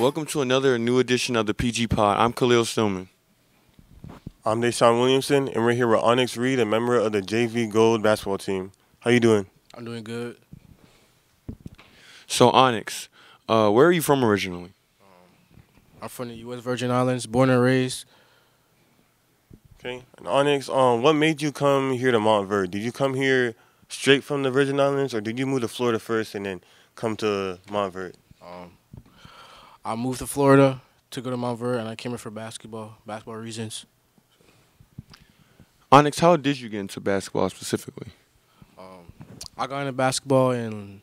Welcome to another new edition of the PG Pod. I'm Ka'Leel Stillman. I'm Dashawn Williamson, and we're here with Onyx Reid, a member of the JV Gold basketball team. How you doing? I'm doing good. So Onyx, uh, where are you from originally? I'm from the U.S. Virgin Islands, born and raised. Okay. And Onyx, um, what made you come here to Montverde? Did you come here straight from the Virgin Islands, or did you move to Florida first and then come to Montverde? Um, I moved to Florida to go to Mount Montverde, and I came here for basketball, basketball reasons. Onyx, how did you get into basketball specifically? Um, I got into basketball in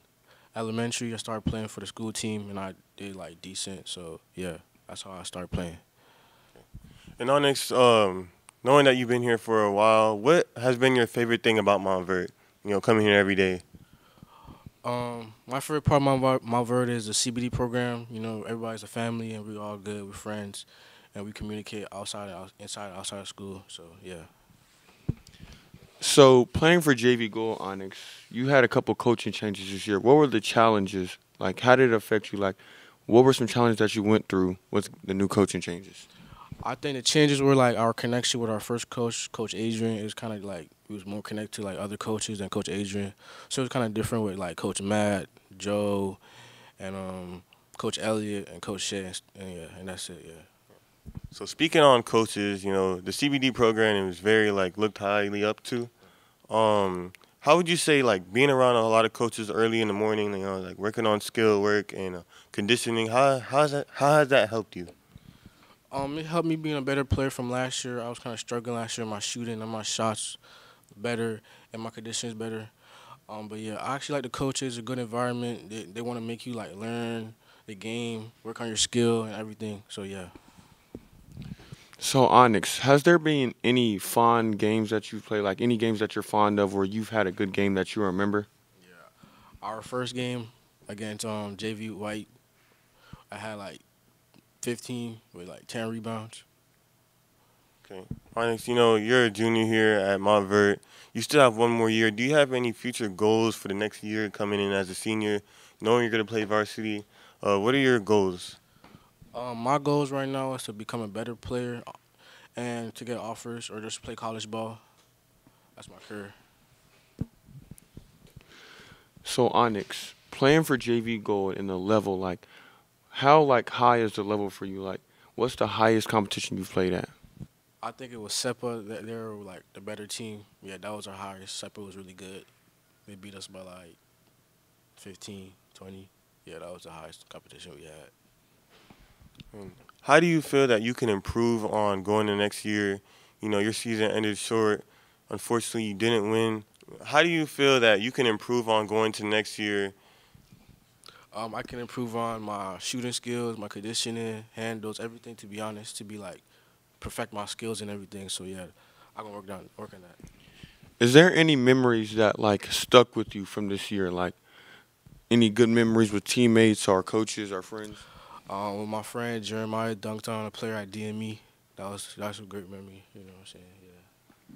elementary. I started playing for the school team, and I did like decent. So yeah, that's how I started playing. And Onyx, um, knowing that you've been here for a while, what has been your favorite thing about Montverde? You know, coming here every day. Um, my favorite part of my Mount Verde is the CBD program. You know, everybody's a family, and we're all good. We're friends, and we communicate outside, out, inside, outside of school. So yeah. So playing for JV Gold Onyx, you had a couple coaching changes this year. What were the challenges? Like, how did it affect you? Like, what were some challenges that you went through with the new coaching changes? I think the changes were like our connection with our first coach, Coach Adrian. It was kind of like we was more connected to like other coaches than Coach Adrian. So it was kind of different with like Coach Matt, Joe, and um, Coach Elliott and Coach Shea. And, and yeah, and that's it. Yeah. So speaking on coaches, you know, the CBD program is very like looked highly up to. Um, how would you say like being around a lot of coaches early in the morning, you know, like working on skill work and uh, conditioning? How how's that? How has that helped you? Um, it helped me being a better player from last year. I was kind of struggling last year. My shooting and my shots better, and my conditions better. Um, but yeah, I actually like the coaches. A good environment. They they want to make you like learn the game, work on your skill and everything. So yeah. So Onyx, has there been any fond games that you've played? Like any games that you're fond of, where you've had a good game that you remember? Yeah. Our first game against um JV White, I had like 15 with like 10 rebounds. Okay. Onyx, you know, you're a junior here at Montverde. You still have one more year. Do you have any future goals for the next year coming in as a senior, knowing you're going to play varsity? Uh, what are your goals? Um, my goals right now is to become a better player and to get offers or just play college ball. That's my career. So Onyx, playing for JV Gold in the level, like how like high is the level for you? Like what's the highest competition you've played at? I think it was SEPA. That they were like the better team. Yeah, that was our highest. SEPA was really good. They beat us by like 15, 20. Yeah, that was the highest competition we had. Hmm. How do you feel that you can improve on going the next year? You know, your season ended short. Unfortunately, you didn't win. How do you feel that you can improve on going to next year? Um, I can improve on my shooting skills, my conditioning, handles, everything. To be honest, to be like perfect my skills and everything. So yeah, I can work on work on that. Is there any memories that like stuck with you from this year? Like any good memories with teammates or coaches or friends? Uh, with my friend Jeremiah dunked on a player at DME. That was that's a great memory. You know what I'm saying? Yeah.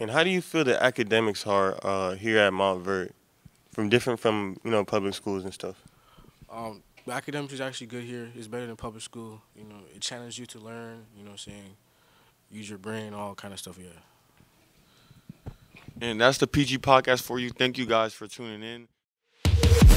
And how do you feel the academics are uh, here at Montverde, from different from you know public schools and stuff? Um, the academics is actually good here. It's better than public school. You know, it challenges you to learn. You know, I'm saying, use your brain, all kind of stuff. Yeah. And that's the PG podcast for you. Thank you guys for tuning in.